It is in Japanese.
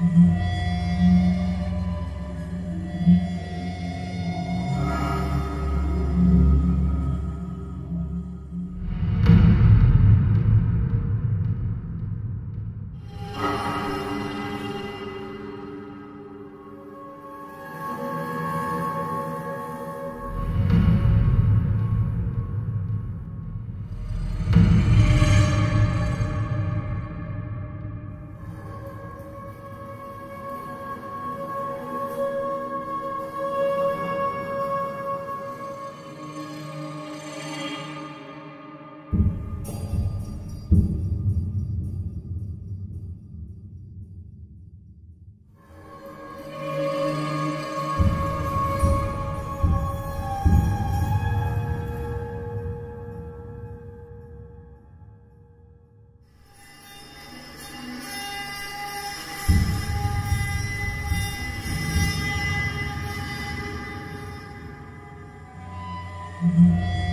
Mm-hmm. うん。